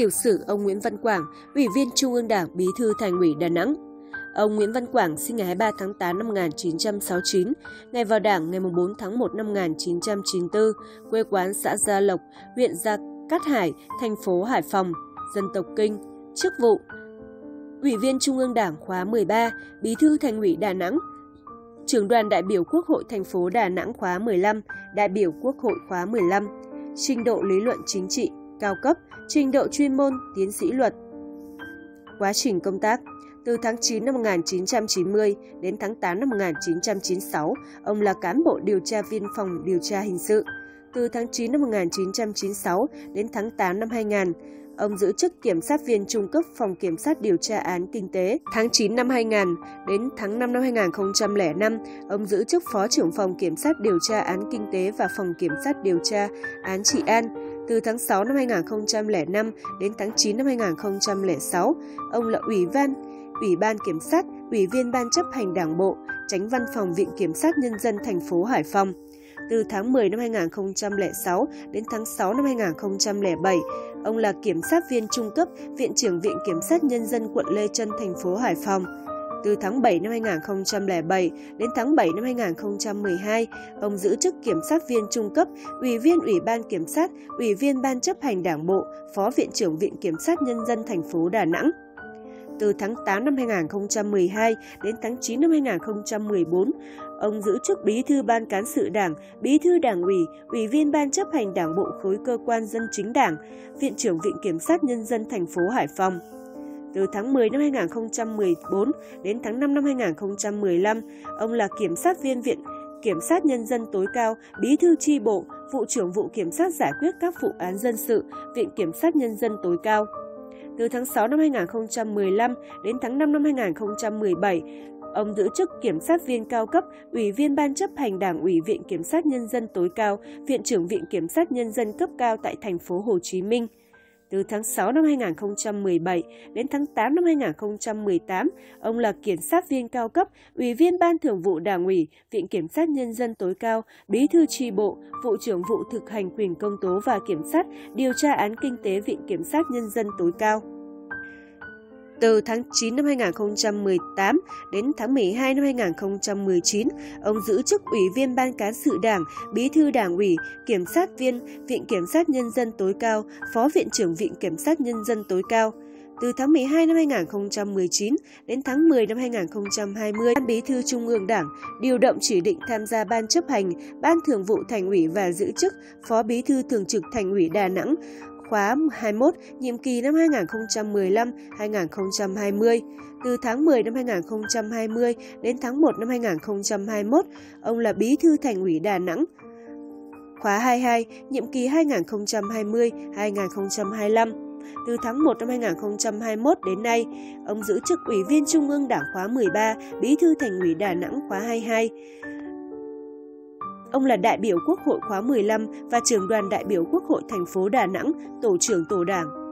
Tiểu sử ông Nguyễn Văn Quảng, Ủy viên Trung ương Đảng, Bí thư Thành ủy Đà Nẵng. Ông Nguyễn Văn Quảng sinh ngày 23 tháng 8 năm 1969, ngày vào Đảng ngày 4 tháng 1 năm 1994, quê quán xã Gia Lộc, huyện Gia Cát Hải, thành phố Hải Phòng, dân tộc Kinh, chức vụ Ủy viên Trung ương Đảng khóa 13, Bí thư Thành ủy Đà Nẵng, trưởng đoàn đại biểu Quốc hội thành phố Đà Nẵng khóa 15, đại biểu Quốc hội khóa 15, trình độ lý luận chính trị cao cấp, trình độ chuyên môn tiến sĩ luật. Quá trình công tác từ tháng 9 năm 1990 đến tháng 8 năm 1996, ông là cán bộ điều tra viên phòng điều tra hình sự. Từ tháng 9 năm 1996 đến tháng 8 năm 2000, ông giữ chức kiểm sát viên trung cấp phòng kiểm sát điều tra án kinh tế. Tháng 9 năm 2000 đến tháng 5 năm 2005, ông giữ chức phó trưởng phòng kiểm sát điều tra án kinh tế và phòng kiểm sát điều tra án trị an. Từ tháng 6 năm 2005 đến tháng 9 năm 2006, ông là ủy ban, ủy ban kiểm sát, ủy viên ban chấp hành đảng bộ, tránh văn phòng Viện Kiểm sát Nhân dân thành phố Hải Phòng. Từ tháng 10 năm 2006 đến tháng 6 năm 2007, ông là kiểm sát viên trung cấp Viện trưởng Viện Kiểm sát Nhân dân quận Lê Trân, thành phố Hải Phòng. Từ tháng 7 năm 2007 đến tháng 7 năm 2012, ông giữ chức kiểm sát viên trung cấp, ủy viên Ủy ban Kiểm sát, ủy viên Ban chấp hành Đảng bộ, phó viện trưởng Viện Kiểm sát Nhân dân thành phố Đà Nẵng. Từ tháng 8 năm 2012 đến tháng 9 năm 2014, ông giữ chức Bí thư Ban Cán sự Đảng, Bí thư Đảng ủy, Ủy viên Ban chấp hành Đảng bộ khối cơ quan dân chính Đảng, Viện trưởng Viện Kiểm sát Nhân dân thành phố Hải Phòng. Từ tháng 10 năm 2014 đến tháng 5 năm 2015, ông là kiểm sát viên Viện Kiểm sát Nhân dân tối cao, Bí thư tri bộ, Vụ trưởng Vụ Kiểm sát giải quyết các vụ án dân sự, Viện Kiểm sát Nhân dân tối cao. Từ tháng 6 năm 2015 đến tháng 5 năm 2017, ông giữ chức kiểm sát viên cao cấp, ủy viên ban chấp hành Đảng ủy Viện Kiểm sát Nhân dân tối cao, Viện trưởng Viện Kiểm sát Nhân dân cấp cao tại thành phố Hồ Chí Minh. Từ tháng 6 năm 2017 đến tháng 8 năm 2018, ông là kiểm sát viên cao cấp, ủy viên Ban Thường vụ Đảng ủy, Viện Kiểm sát Nhân dân tối cao, bí thư tri bộ, vụ trưởng vụ thực hành quyền công tố và kiểm sát, điều tra án kinh tế Viện Kiểm sát Nhân dân tối cao. Từ tháng 9 năm 2018 đến tháng 12 năm 2019, ông giữ chức Ủy viên Ban Cán sự Đảng, Bí thư Đảng ủy, Kiểm sát viên, Viện Kiểm sát Nhân dân tối cao, Phó Viện trưởng Viện Kiểm sát Nhân dân tối cao. Từ tháng 12 năm 2019 đến tháng 10 năm 2020, Ban Bí thư Trung ương Đảng điều động chỉ định tham gia Ban chấp hành, Ban thường vụ Thành ủy và giữ chức Phó Bí thư Thường trực Thành ủy Đà Nẵng, khóa 21, nhiệm kỳ năm 2015-2020. Từ tháng 10 năm 2020 đến tháng 1 năm 2021, ông là Bí thư Thành ủy Đà Nẵng. Khóa 22, nhiệm kỳ 2020-2025. Từ tháng 1 năm 2021 đến nay, ông giữ chức Ủy viên Trung ương Đảng khóa 13, Bí thư Thành ủy Đà Nẵng khóa 22. Ông là đại biểu Quốc hội khóa 15 và trưởng đoàn đại biểu Quốc hội thành phố Đà Nẵng, tổ trưởng tổ đảng.